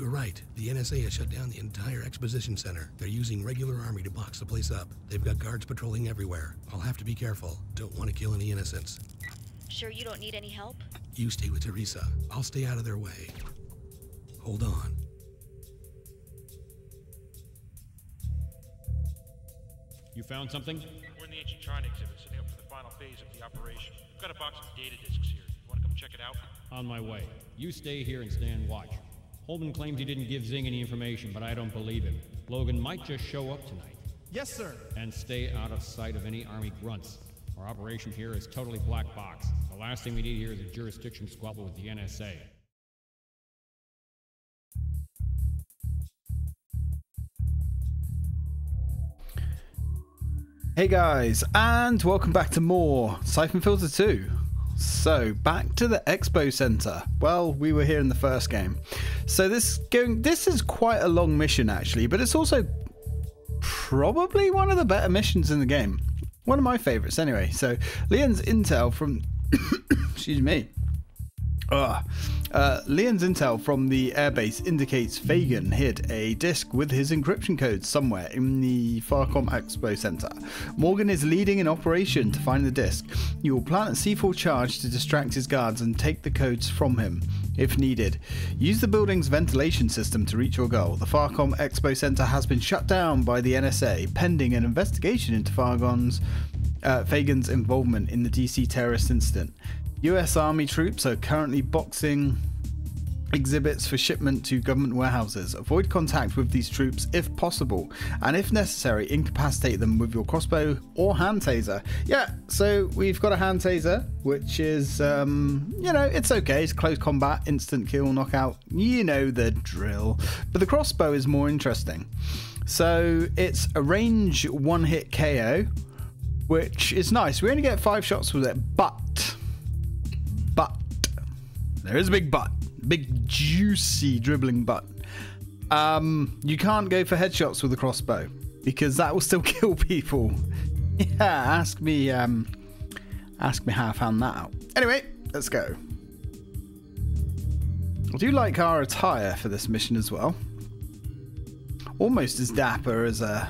You were right. The NSA has shut down the entire exposition center. They're using regular army to box the place up. They've got guards patrolling everywhere. I'll have to be careful. Don't want to kill any innocents. Sure you don't need any help? You stay with Teresa. I'll stay out of their way. Hold on. You found something? We're in the ancient China exhibit, setting up for the final phase of the operation. We've got a box of data discs here. You want to come check it out? On my way. You stay here and stand watch. Holman claims he didn't give Xing any information, but I don't believe him. Logan might just show up tonight. Yes, sir. And stay out of sight of any army grunts. Our operation here is totally black box. The last thing we need here is a jurisdiction squabble with the NSA. Hey guys, and welcome back to more Syphon Filter 2. So, back to the Expo Center. Well, we were here in the first game. So this going this is quite a long mission actually, but it's also probably one of the better missions in the game. One of my favorites anyway. So, Lian's intel from excuse me. Ugh. Uh, Lian's intel from the airbase indicates Phagan hid a disk with his encryption codes somewhere in the PharCom Expo Center. Morgan is leading an operation to find the disk. You will plant a C4 charge to distract his guards and take the codes from him, if needed. Use the building's ventilation system to reach your goal. The PharCom Expo Center has been shut down by the NSA, pending an investigation into Fargon's, uh, Phagan's involvement in the DC terrorist incident. US Army troops are currently boxing exhibits for shipment to government warehouses. Avoid contact with these troops if possible, and if necessary, incapacitate them with your crossbow or hand taser. Yeah, so we've got a hand taser, which is, um, you know, it's okay. It's close combat, instant kill, knockout. You know the drill. But the crossbow is more interesting. So it's a range one hit KO, which is nice. We only get five shots with it, but but there is a big butt. big juicy dribbling butt. um you can't go for headshots with a crossbow because that will still kill people yeah ask me um ask me how i found that out anyway let's go i do like our attire for this mission as well almost as dapper as a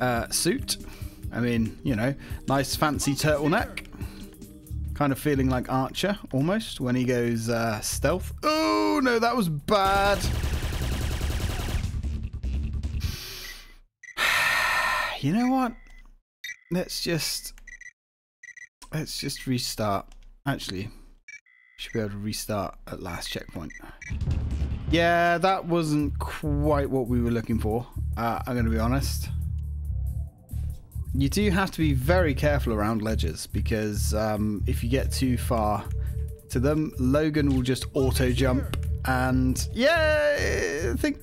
uh, suit I mean, you know, nice fancy turtleneck. Kind of feeling like Archer almost when he goes uh, stealth. Oh no, that was bad. you know what? Let's just let's just restart. Actually, should be able to restart at last checkpoint. Yeah, that wasn't quite what we were looking for. Uh, I'm going to be honest you do have to be very careful around ledges because um, if you get too far to them, Logan will just auto jump and yeah, I think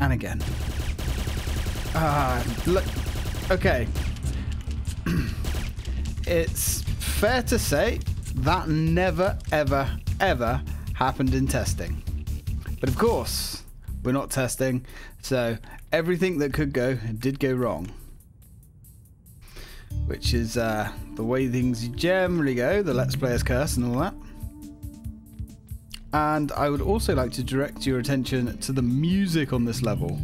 and again. Ah, look. Okay. it's fair to say that never, ever, ever happened in testing. But of course, we're not testing, so everything that could go did go wrong which is uh, the way things generally go, the Let's Player's Curse and all that. And I would also like to direct your attention to the music on this level.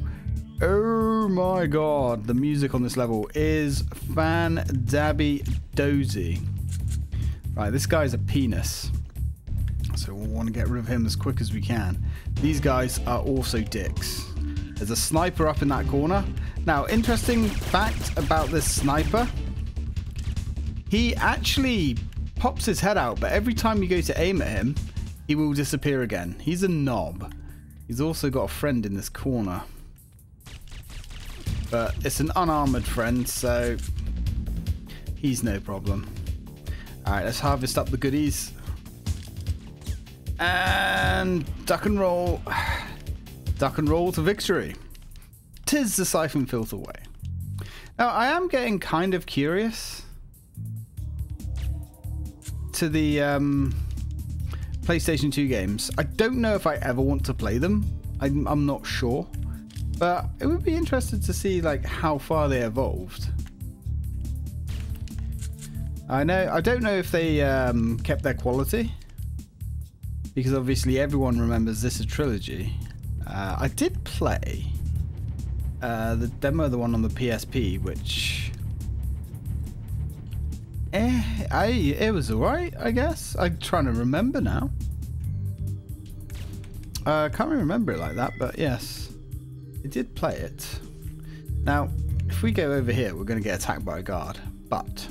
Oh my god, the music on this level is fan dabby dozy. Right, this guy's a penis. So we'll want to get rid of him as quick as we can. These guys are also dicks. There's a sniper up in that corner. Now, interesting fact about this sniper he actually pops his head out, but every time you go to aim at him, he will disappear again. He's a knob. He's also got a friend in this corner. But it's an unarmored friend, so he's no problem. Alright, let's harvest up the goodies. And duck and roll. Duck and roll to victory. Tis the Syphon Filter way. Now, I am getting kind of curious to the um, PlayStation 2 games. I don't know if I ever want to play them. I'm, I'm not sure. But it would be interesting to see like how far they evolved. I know I don't know if they um, kept their quality. because obviously everyone remembers this is trilogy. Uh, I did play uh, the demo, the one on the PSP, which eh, I it was alright, I guess. I'm trying to remember now. Uh, I can't really remember it like that, but yes, I did play it. Now, if we go over here, we're going to get attacked by a guard, but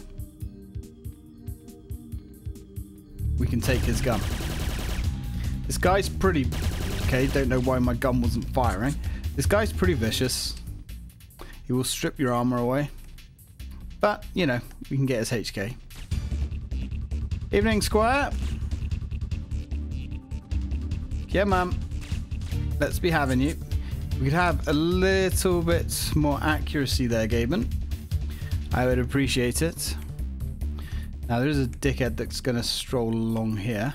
we can take his gun. This guy's pretty... Okay, don't know why my gun wasn't firing. This guy's pretty vicious. He will strip your armor away. But, you know, we can get his HK. Evening, Squire. Yeah, ma'am. Let's be having you. We could have a little bit more accuracy there, Gaben. I would appreciate it. Now, there is a dickhead that's going to stroll along here.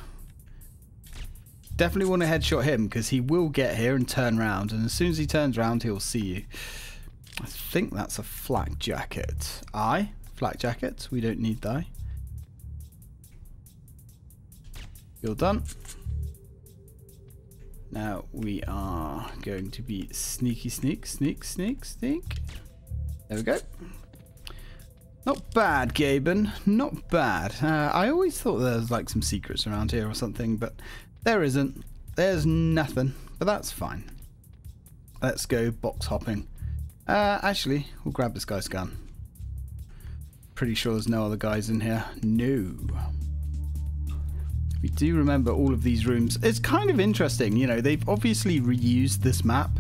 Definitely want to headshot him because he will get here and turn around. And as soon as he turns around, he'll see you. I think that's a flak jacket. Aye, flak jacket. We don't need that. You're done. Now we are going to be sneaky sneak, sneak, sneak, sneak. There we go. Not bad, Gaben. Not bad. Uh, I always thought there was like some secrets around here or something, but there isn't. There's nothing, but that's fine. Let's go box hopping. Uh, actually, we'll grab this guy's gun. Pretty sure there's no other guys in here. No. We do remember all of these rooms. It's kind of interesting, you know, they've obviously reused this map.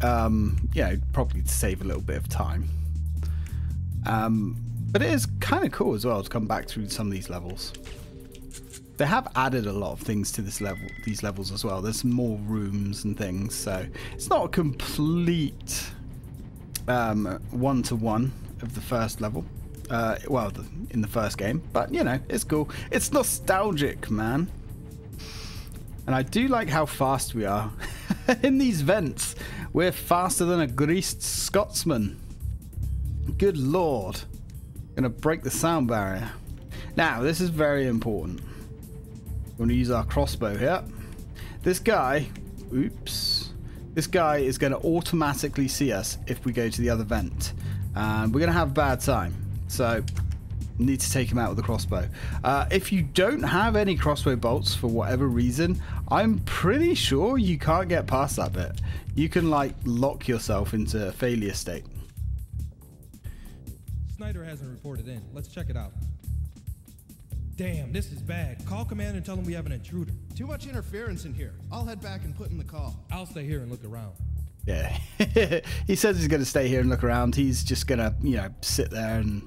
Um, you know, probably to save a little bit of time. Um, but it is kind of cool as well to come back through some of these levels. They have added a lot of things to this level, these levels as well. There's more rooms and things, so it's not a complete um, one to one of the first level. Uh, well, the, in the first game, but you know, it's cool. It's nostalgic, man. And I do like how fast we are in these vents. We're faster than a greased Scotsman. Good lord. Gonna break the sound barrier. Now, this is very important. We're gonna use our crossbow here. This guy, oops, this guy is gonna automatically see us if we go to the other vent. And we're gonna have a bad time. So, need to take him out with a crossbow. Uh, if you don't have any crossbow bolts for whatever reason, I'm pretty sure you can't get past that bit. You can like lock yourself into a failure state. Snyder hasn't reported in. Let's check it out. Damn, this is bad. Call command and tell them we have an intruder. Too much interference in here. I'll head back and put in the call. I'll stay here and look around. Yeah, he says he's going to stay here and look around. He's just going to, you know, sit there and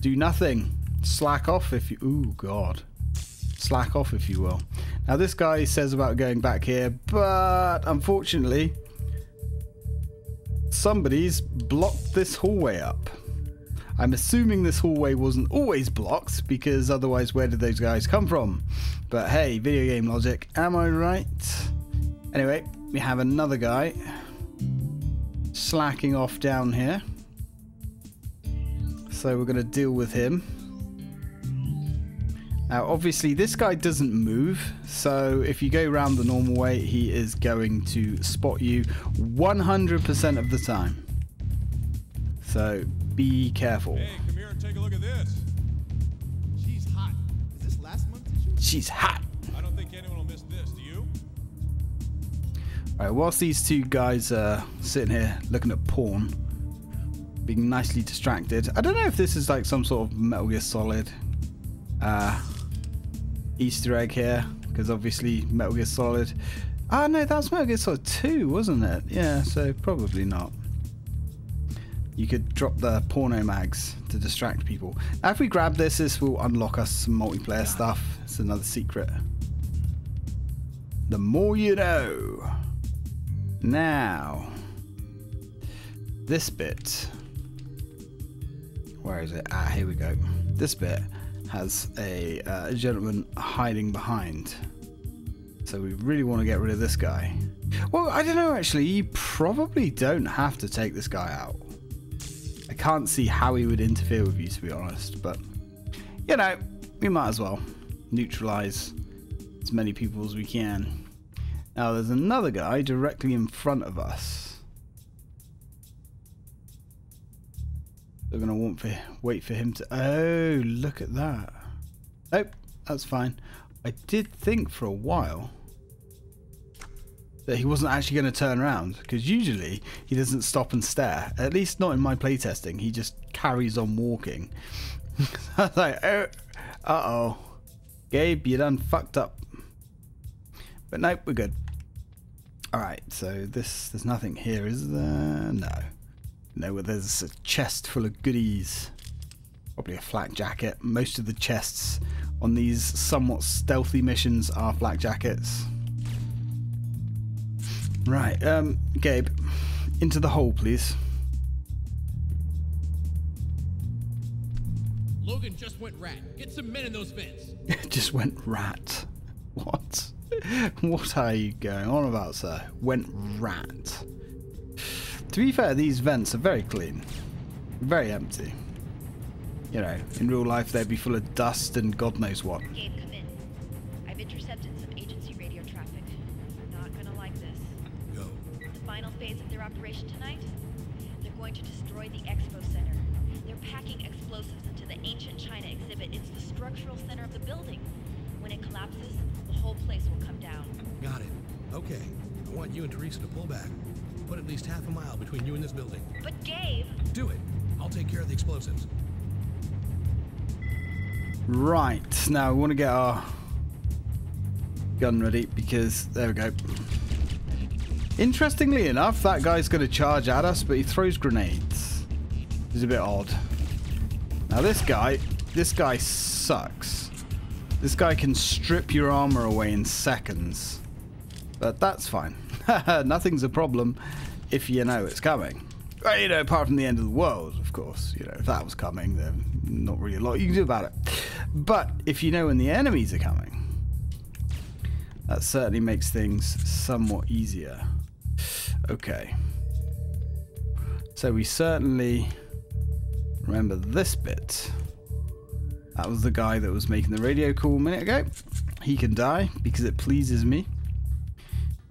do nothing. Slack off if you. Ooh, God. Slack off if you will. Now, this guy says about going back here, but unfortunately, somebody's blocked this hallway up. I'm assuming this hallway wasn't always blocked because otherwise, where did those guys come from? But hey, video game logic, am I right? Anyway, we have another guy slacking off down here. So we're going to deal with him. Now, obviously, this guy doesn't move, so if you go around the normal way, he is going to spot you 100% of the time. So be careful. Hey, come here and take a look at this. She's hot. Is this last month's issue? She's hot. I don't think anyone will miss this, do you? Alright, whilst these two guys are sitting here looking at porn, being nicely distracted, I don't know if this is like some sort of Metal Gear Solid uh, Easter egg here, because obviously Metal Gear Solid. Ah, no, that was Metal Gear Solid 2, wasn't it? Yeah, so probably not. You could drop the porno mags to distract people. Now, if we grab this, this will unlock us some multiplayer stuff. It's another secret. The more you know. Now, this bit. Where is it? Ah, here we go. This bit has a uh, gentleman hiding behind. So we really want to get rid of this guy. Well, I don't know actually. You probably don't have to take this guy out. I can't see how he would interfere with you, to be honest. But, you know, we might as well neutralize as many people as we can. Now there's another guy directly in front of us. We're gonna want for wait for him to. Oh, look at that. Nope, that's fine. I did think for a while that he wasn't actually going to turn around because usually he doesn't stop and stare. At least not in my playtesting. He just carries on walking. I was like, oh, uh oh, Gabe, you done fucked up. But nope, we're good. All right, so this there's nothing here, is there? No, no. There's a chest full of goodies. Probably a flak jacket. Most of the chests on these somewhat stealthy missions are flak jackets. Right, um, Gabe, into the hole, please. Logan just went rat. Get some men in those vents. Just went rat. What? What are you going on about, sir? Went rat. To be fair, these vents are very clean, very empty. You know, in real life they'd be full of dust and God knows what. Gabe, come in. I've intercepted operation tonight? They're going to destroy the Expo Center. They're packing explosives into the ancient China exhibit. It's the structural center of the building. When it collapses, the whole place will come down. Got it. Okay. I want you and Teresa to pull back. Put at least half a mile between you and this building. But Gabe, Do it. I'll take care of the explosives. Right, now we want to get our gun ready because there we go. Interestingly enough, that guy's going to charge at us, but he throws grenades. It's a bit odd. Now this guy, this guy sucks. This guy can strip your armor away in seconds. But that's fine. Nothing's a problem if you know it's coming. Well, you know, apart from the end of the world, of course. You know, if that was coming, then not really a lot you can do about it. But if you know when the enemies are coming, that certainly makes things somewhat easier. Okay. So we certainly remember this bit. That was the guy that was making the radio call a minute ago. He can die because it pleases me.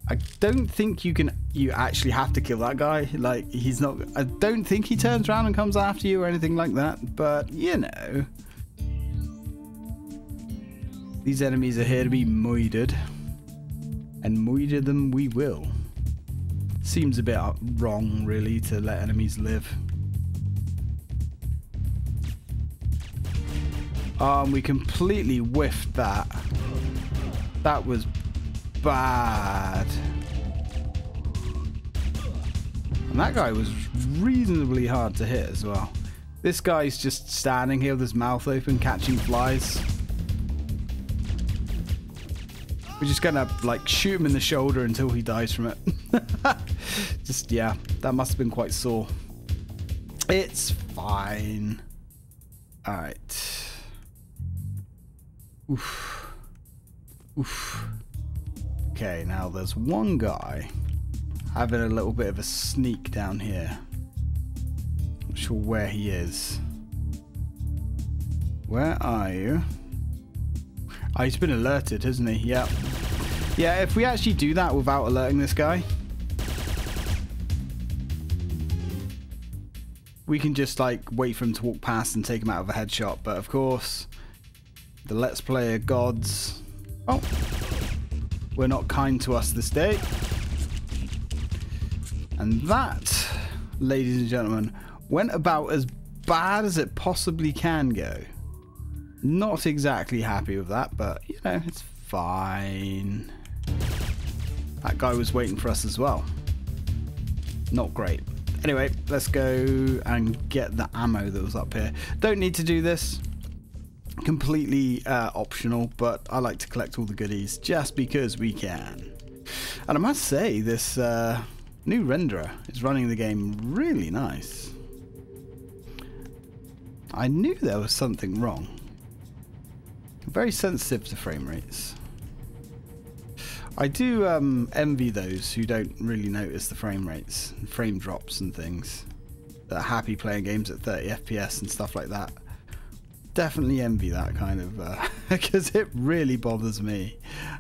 I don't think you can you actually have to kill that guy. Like he's not I don't think he turns around and comes after you or anything like that, but you know. These enemies are here to be moided. And moider them we will. Seems a bit wrong really to let enemies live. Um, we completely whiffed that. That was bad. And that guy was reasonably hard to hit as well. This guy's just standing here with his mouth open, catching flies. We're just gonna like shoot him in the shoulder until he dies from it. just yeah, that must have been quite sore. It's fine. Alright. Oof. Oof. Okay, now there's one guy having a little bit of a sneak down here. Not sure where he is. Where are you? Oh, he's been alerted, hasn't he? Yeah. Yeah, if we actually do that without alerting this guy, we can just like wait for him to walk past and take him out of a headshot. But of course, the Let's Player gods. Oh, we're not kind to us this day. And that, ladies and gentlemen, went about as bad as it possibly can go. Not exactly happy with that, but you know, it's fine. That guy was waiting for us as well. Not great. Anyway, let's go and get the ammo that was up here. Don't need to do this. Completely uh, optional, but I like to collect all the goodies just because we can. And I must say, this uh, new renderer is running the game really nice. I knew there was something wrong. Very sensitive to frame rates. I do um, envy those who don't really notice the frame rates, frame drops and things. That are happy playing games at 30 FPS and stuff like that. Definitely envy that kind of uh, because it really bothers me.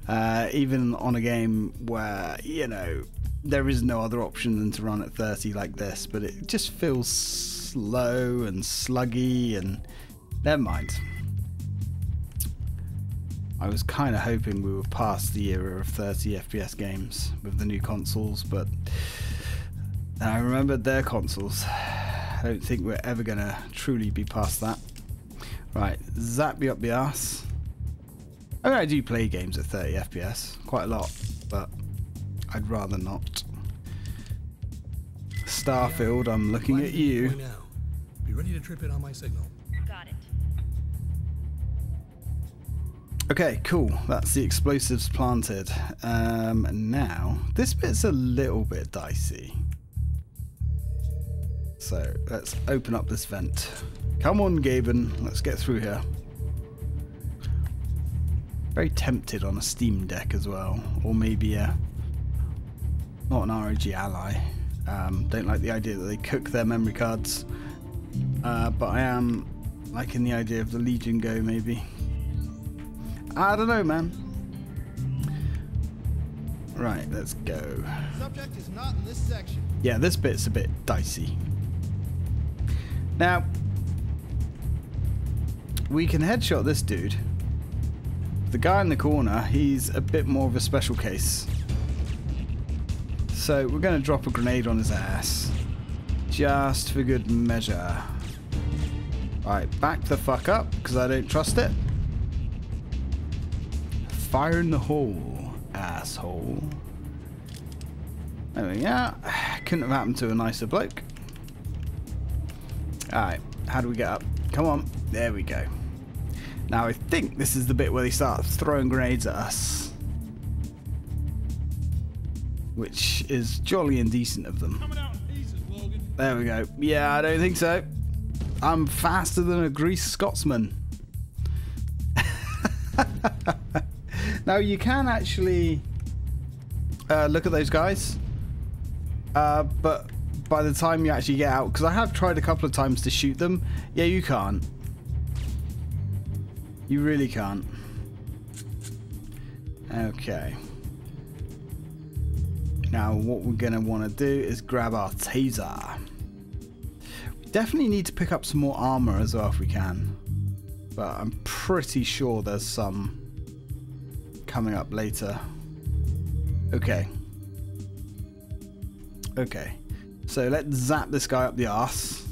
Uh, even on a game where, you know, there is no other option than to run at 30 like this, but it just feels slow and sluggy and never mind. I was kind of hoping we were past the era of 30 FPS games with the new consoles, but then I remembered their consoles. I don't think we're ever going to truly be past that. Right, zap you up the ass. I mean, I do play games at 30 FPS, quite a lot, but I'd rather not. Starfield, I'm looking at you. Be ready to trip in on my signal. Okay, cool. That's the explosives planted. Um, now, this bit's a little bit dicey. So, let's open up this vent. Come on, Gaben. Let's get through here. Very tempted on a Steam Deck as well. Or maybe a... Not an ROG Ally. Um, don't like the idea that they cook their memory cards. Uh, but I am liking the idea of the Legion Go, maybe. I don't know, man. Right, let's go. Subject is not in this section. Yeah, this bit's a bit dicey. Now, we can headshot this dude. The guy in the corner, he's a bit more of a special case. So we're going to drop a grenade on his ass. Just for good measure. Right, back the fuck up, because I don't trust it. Fire in the hole, asshole. There we go. Couldn't have happened to a nicer bloke. Alright, how do we get up? Come on. There we go. Now I think this is the bit where they start throwing grenades at us. Which is jolly indecent of them. Coming out in pieces, Logan. There we go. Yeah, I don't think so. I'm faster than a grease Scotsman. now you can actually uh, look at those guys, uh, but by the time you actually get out, because I have tried a couple of times to shoot them, yeah, you can't. You really can't. Okay. Now what we're going to want to do is grab our taser. We definitely need to pick up some more armor as well if we can. But I'm pretty sure there's some coming up later. Okay. Okay. So let's zap this guy up the ass.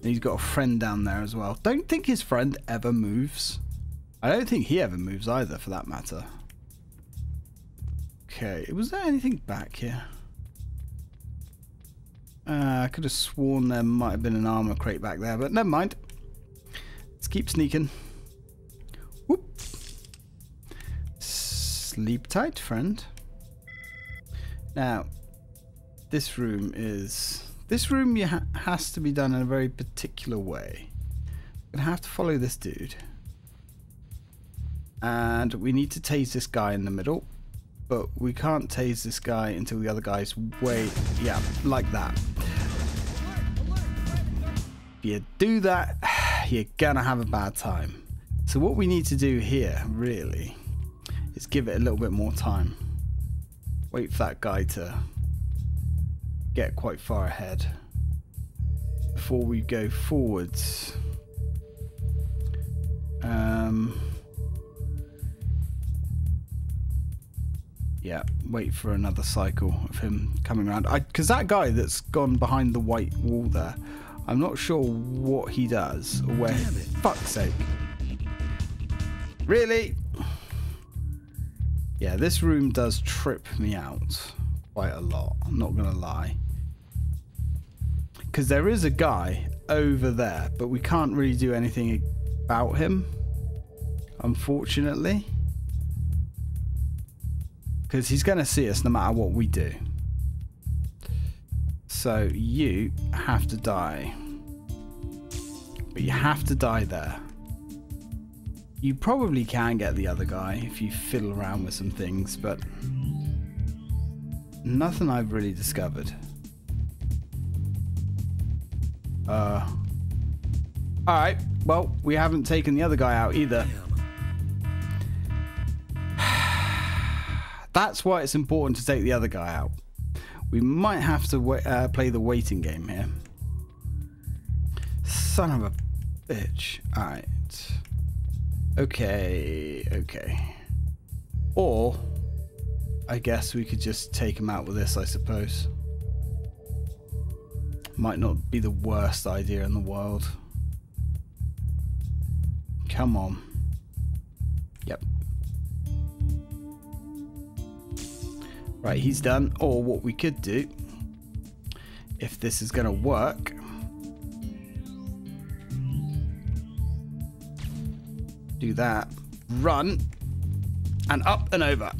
He's got a friend down there as well. Don't think his friend ever moves. I don't think he ever moves either, for that matter. Okay, was there anything back here? Uh, I could have sworn there might have been an armor crate back there, but never mind. Let's keep sneaking. Whoop. Sleep tight, friend. Now, this room is... This room you ha has to be done in a very particular way. I'm going to have to follow this dude. And we need to tase this guy in the middle. But we can't tase this guy until the other guy's way... Yeah, like that. If you do that, you're gonna have a bad time. So what we need to do here, really, is give it a little bit more time. Wait for that guy to get quite far ahead before we go forwards. Um, yeah, wait for another cycle of him coming around. I Because that guy that's gone behind the white wall there, I'm not sure what he does or where. Fuck's sake. Really? Yeah, this room does trip me out quite a lot. I'm not going to lie. Because there is a guy over there, but we can't really do anything about him. Unfortunately. Because he's going to see us no matter what we do. So you have to die. But you have to die there. You probably can get the other guy if you fiddle around with some things, but nothing I've really discovered. Uh, Alright, well, we haven't taken the other guy out either. That's why it's important to take the other guy out. We might have to uh, play the waiting game here. Son of a bitch. Alright. Okay, okay. Or, I guess we could just take him out with this, I suppose. Might not be the worst idea in the world. Come on. Yep. Right, he's done. Or what we could do, if this is going to work, do that. Run. And up and over.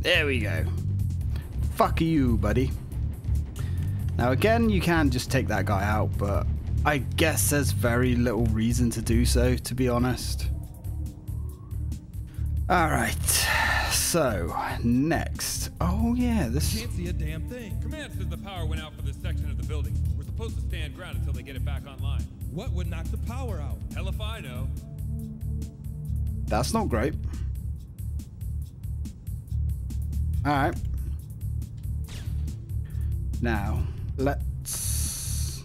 There we go. Fuck you, buddy. Now again, you can just take that guy out, but I guess there's very little reason to do so, to be honest. Alright, so next. Oh yeah, this Can't see a damn thing. Command says the power went out for this section of the building. We're supposed to stand ground until they get it back online. What would knock the power out? Hell if I know. That's not great. Alright. Now, let's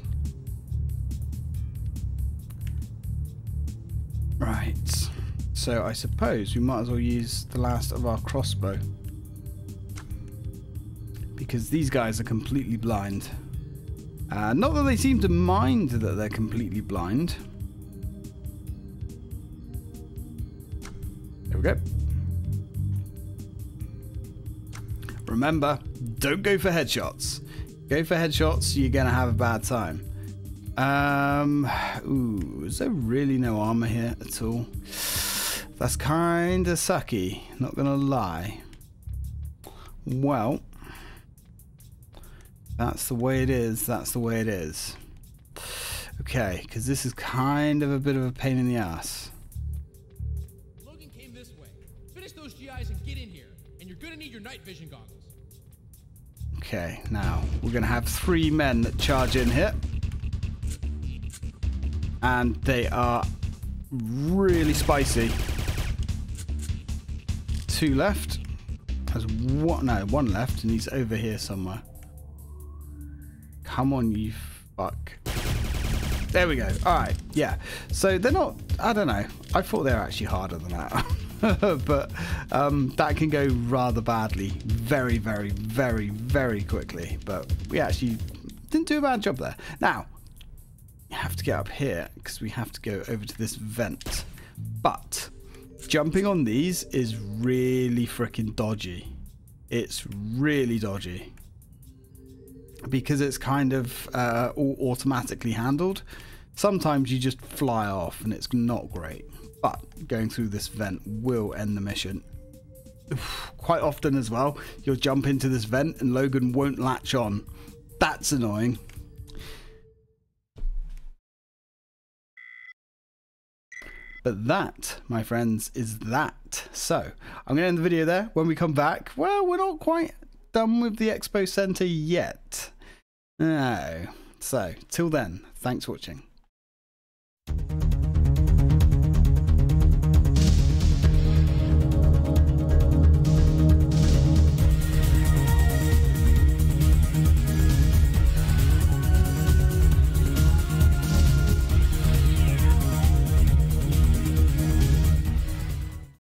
Right. So I suppose we might as well use the last of our crossbow. Because these guys are completely blind. Uh, not that they seem to mind that they're completely blind. Go. Remember, don't go for headshots. Go for headshots, you're going to have a bad time. Um, ooh, is there really no armor here at all? That's kind of sucky, not gonna lie. Well, that's the way it is, that's the way it is. Okay, because this is kind of a bit of a pain in the ass. Night vision goggles. Okay, now we're gonna have three men that charge in here. And they are really spicy. Two left. There's one, no, one left, and he's over here somewhere. Come on, you fuck. There we go. All right, yeah. So they're not. I don't know. I thought they were actually harder than that, but um, that can go rather badly, very, very, very, very quickly. But we actually didn't do a bad job there. Now, you have to get up here because we have to go over to this vent. But jumping on these is really freaking dodgy. It's really dodgy because it's kind of uh, all automatically handled. Sometimes you just fly off and it's not great. But going through this vent will end the mission. Quite often as well, you'll jump into this vent and Logan won't latch on. That's annoying. But that, my friends, is that. So, I'm going to end the video there. When we come back, well, we're not quite done with the Expo Centre yet. No. So, till then, thanks for watching.